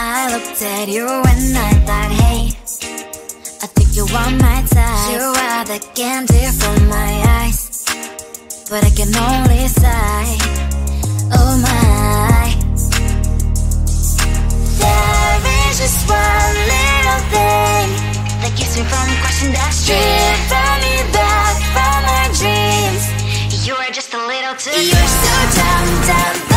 I looked at you and I thought, hey, I think you want my time. You are the candy from my eyes, but I can only sigh. Oh my. There is just one little thing that keeps me from crossing that street. From me back from my dreams. You are just a little too. You're so dumb, dumb.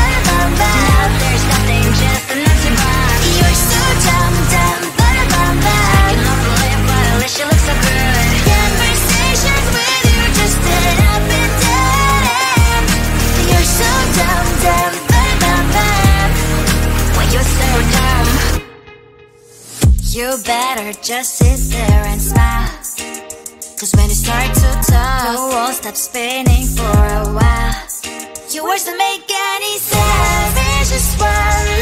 just sit there and smile. Cause when you start to talk The world stops spinning for a while. Your words don't make any sense It's just one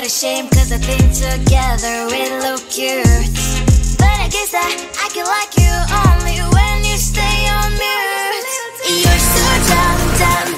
What a shame, cause I think together we look cute. But I guess I, I can like you only when you stay on mute. You're so dumb, dumb.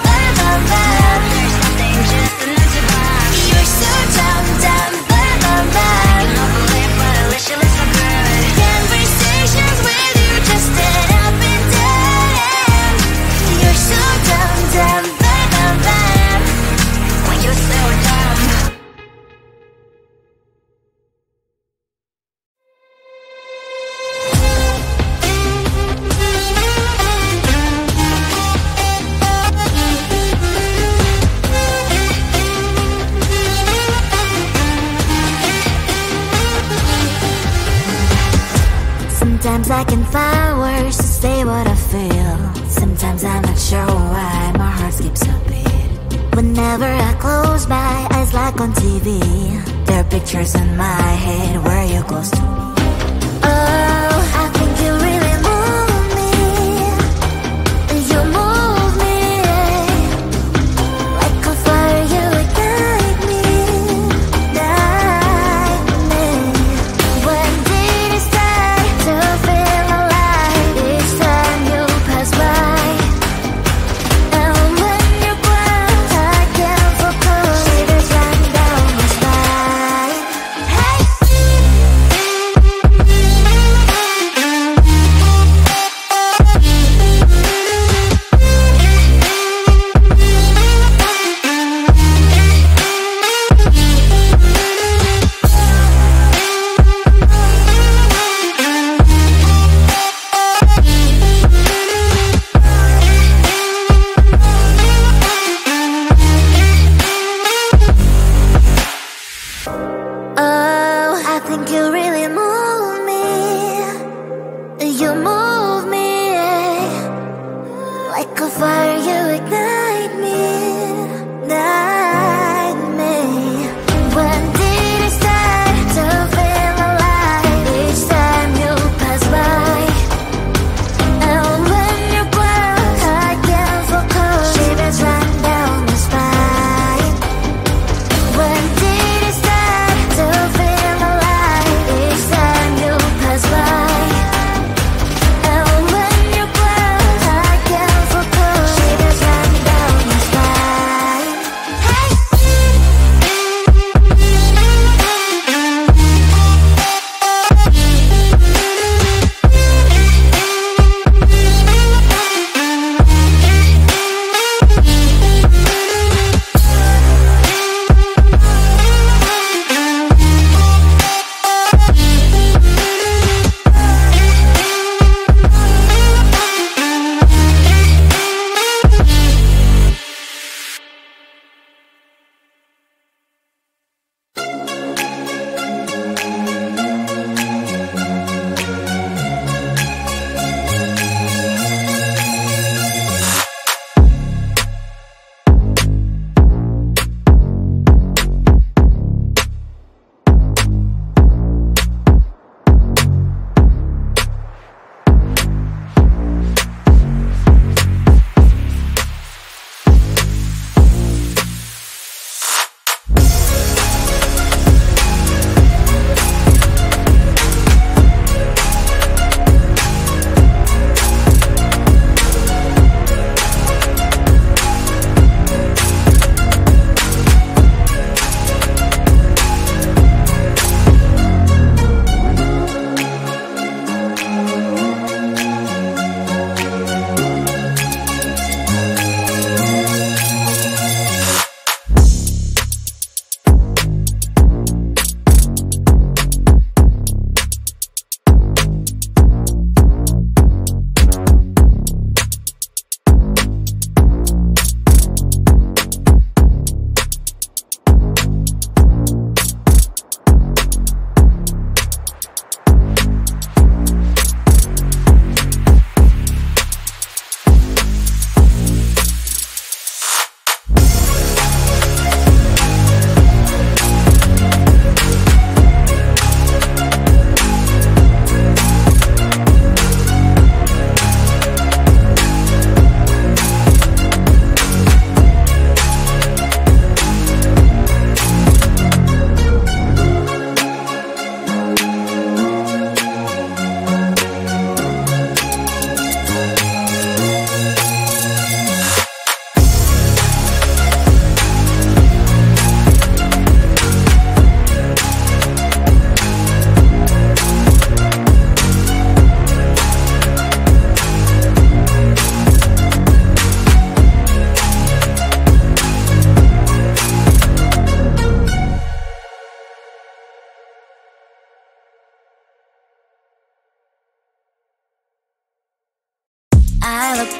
on TV Their pictures in my head Where you close to me?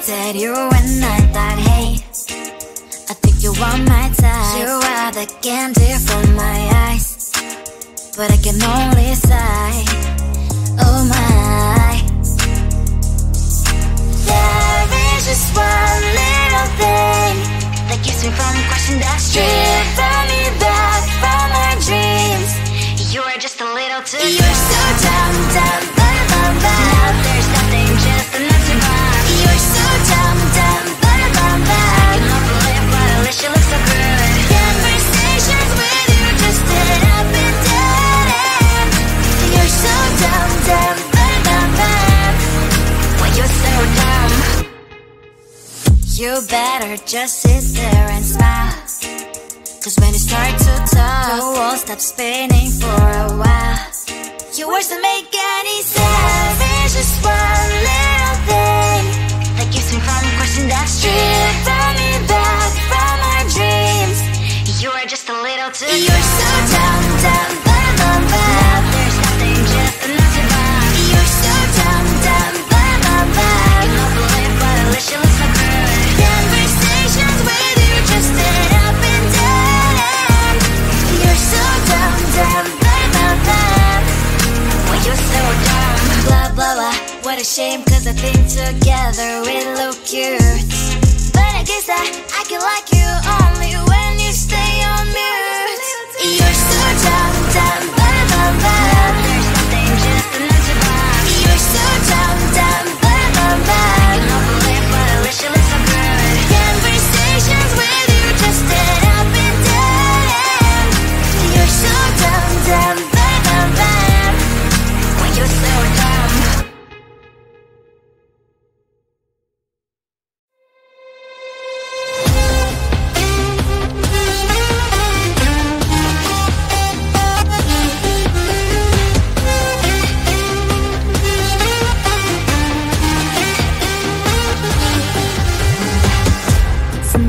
Looked at you and I thought, hey, I think you want my type. You are the candy from my eyes, but I can only sigh. Oh my. There is just one You better just sit there and smile. Cause when you start to talk, the world stops spinning for a while. Your words don't make any sense. There's just one little thing that keeps me from crossing that street. I think together we look cute. But I guess that I can like you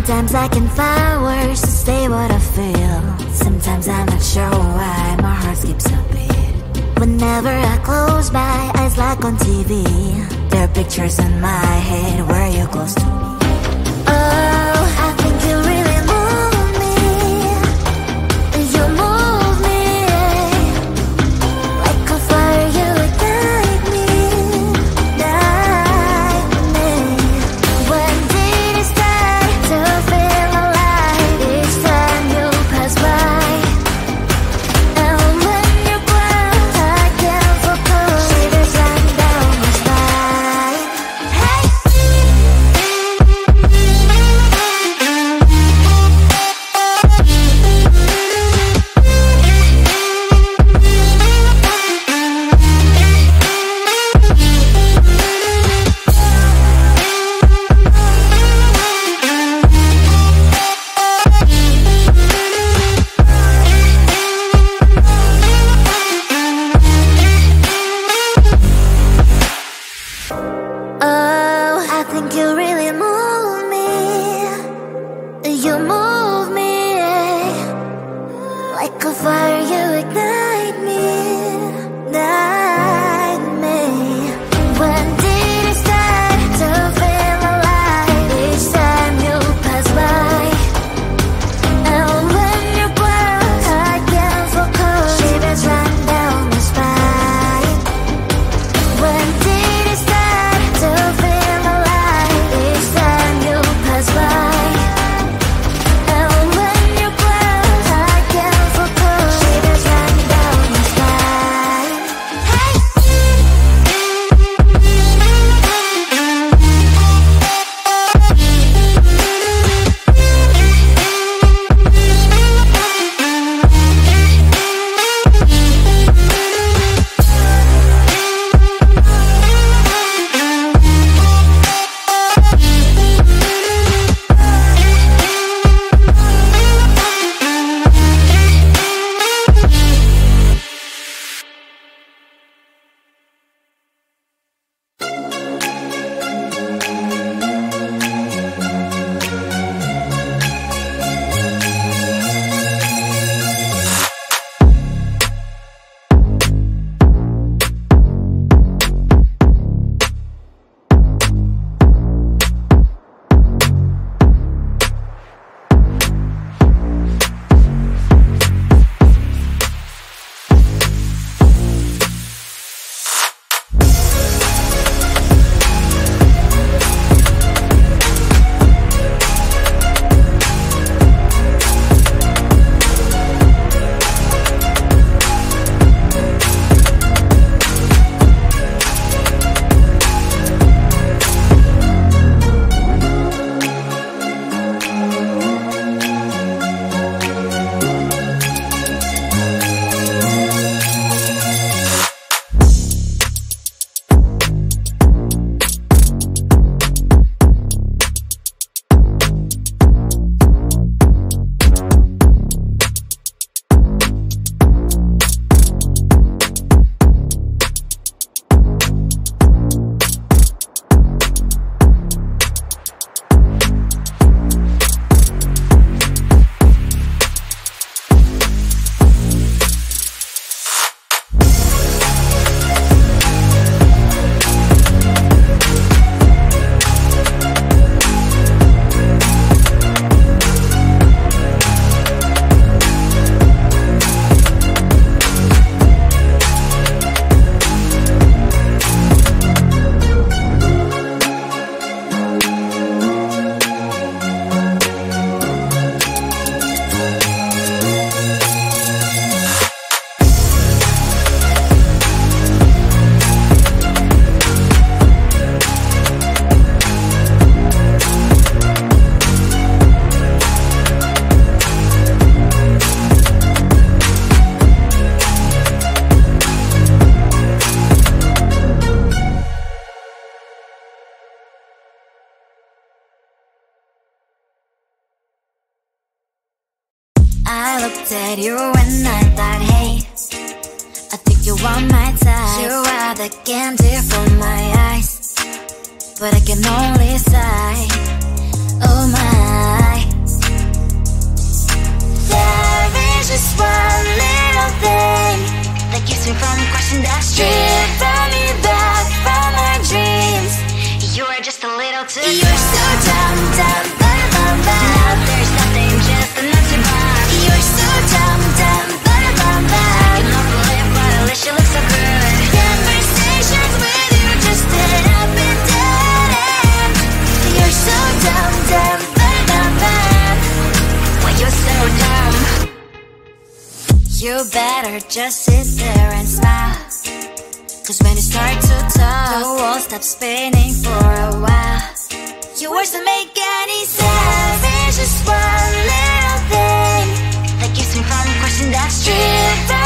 Sometimes I can find words to say what I feel. Sometimes I'm not sure why my heart skips a beat. Whenever I close my eyes, like on TV, there are pictures in my head where you're close to me. At you and I thought, hey, I think you want my type. You are the candy from my eyes, but I can only sigh. Oh my. There is just one little thing that keeps me from crossing that street. Driven me back from my dreams. You are just a little too. You're so dumb, dumb, dumb, dumb, dumb. Now there's nothing, you better just sit there and smile. Cause when you start to talk, the world stops spinning for a while. Your words don't make any sense. There's just one crossing that